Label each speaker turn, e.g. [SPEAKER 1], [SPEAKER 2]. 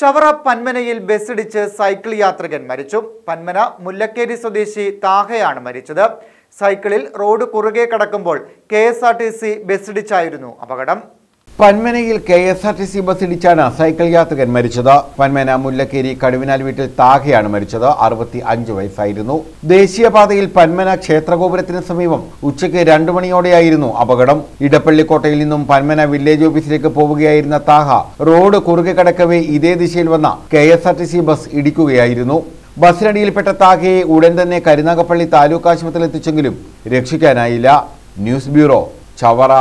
[SPEAKER 1] Chavara പന്മനയിൽ ബസ്സിടിച്ച് cycle യാത്രികൻ മരിച്ചു. പന്മന മുല്ലക്കേരി സ്വദേശി താഹയാണ് മരിച്ചത്. സൈക്കിളിൽ റോഡ് കുറുകെ കടക്കുമ്പോൾ കെ ബസ്സിടിച്ചായിരുന്നു അപകടം.
[SPEAKER 2] പന്മനയിൽ K S R T C bus ഇടിച്ചാണ് cycle യാത്രികൻ മരിച്ചത്. പന്മന മുല്ലക്കേരി കടുവിനാൽ വീട്ടിൽ താഹയാണ് മരിച്ചത്. അറുപത്തി അഞ്ച് വയസ്സായിരുന്നു. ദേശീയപാതയിൽ പന്മന ക്ഷേത്രഗോപുരത്തിന് സമീപം ഉച്ചയ്ക്ക് രണ്ടു മണിയോടെയായിരുന്നു അപകടം. ഇടപ്പള്ളിക്കോട്ടയിൽ നിന്നും പന്മന വില്ലേജ് ഓഫീസിലേക്ക് പോവുകയായിരുന്ന താഹ റോഡ് കുറുകെ കടക്കവേ ഇതേ ദിശയിൽ വന്ന K S R T C bus ഇടിക്കുകയായിരുന്നു. ബസ്സിനടിയിൽപ്പെട്ട താഹയെ ഉടൻ തന്നെ കരുനാഗപ്പള്ളി താലൂക്ക് ആശുപത്രിയിൽ എത്തിച്ചെങ്കിലും രക്ഷിക്കാനായില്ല. News bureau Chavara.